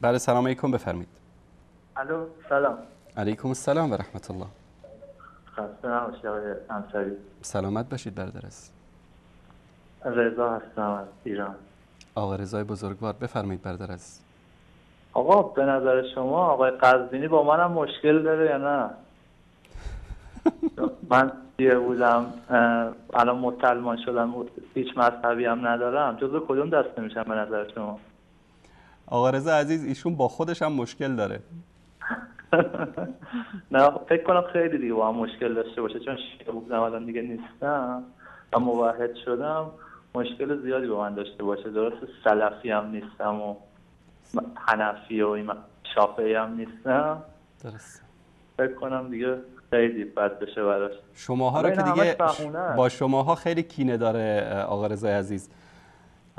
بله سلام علیکم بفرمید الو سلام. علیکم السلام و رحمت الله. خسته نباشی آقای انصاری. سلامت باشید برادر عزیز رضا هستم از ایران. آقا رضای بزرگوار بفرمایید برادر عزیز آقا به نظر شما آقای قزوینی با منم مشکل داره یا نه؟ من دیه بودم الان مسلمان شدم هیچ مذهبی هم ندارم. جزو کدوم دسته میشم به نظر شما؟ آقا رضا عزیز ایشون با خودش هم مشکل داره. نه فکر کنم خیلی دیگه با هم مشکل داشته باشه چون شیعه بودم الان دیگه نیستم. و موحد شدم مشکل زیادی با من داشته باشه. درست سلفی هم نیستم و حنفی و شافعی هم نیستم. درست. فکر کنم دیگه خیلی بد بشه براش. شماها رو که دیگه. با شماها خیلی کینه داره آقا رضای عزیز.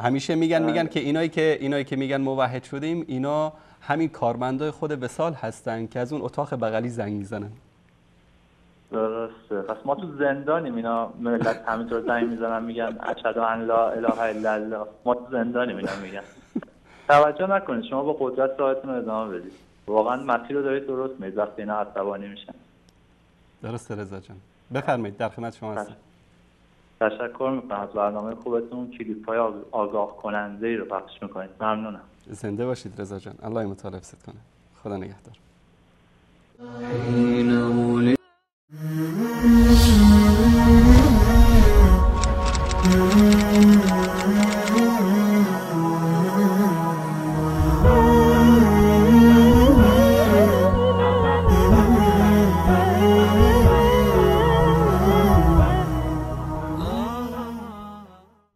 همیشه میگن میگن که اینایی که اینایی که میگن موحد شدیم اینا همین کارمندای خود وسال هستن که از اون اتاق بغلی زنگ می‌زنن. درسته. پس ما تو زندانیم اینا ملت همینطور زنگ می‌زنن میگن اشهد ان لا اله الا الله. ما تو زندانیم اینا میگن. توجه نکنید شما با قدرت راهتون رو ادامه بدید. واقعا مسیر رو دارید درست میید وقتی اینا عصبانی میشن. درسته رضا جان. بفرمایید در خدمت شما هستم. تشکر می‌کنم از برنامه خوبتون. کلیپ های آگاه کننده ای رو پخش می‌کنید. ممنونم. زنده باشید رضا جان. الله مطالب کنه. خدا نگهدار.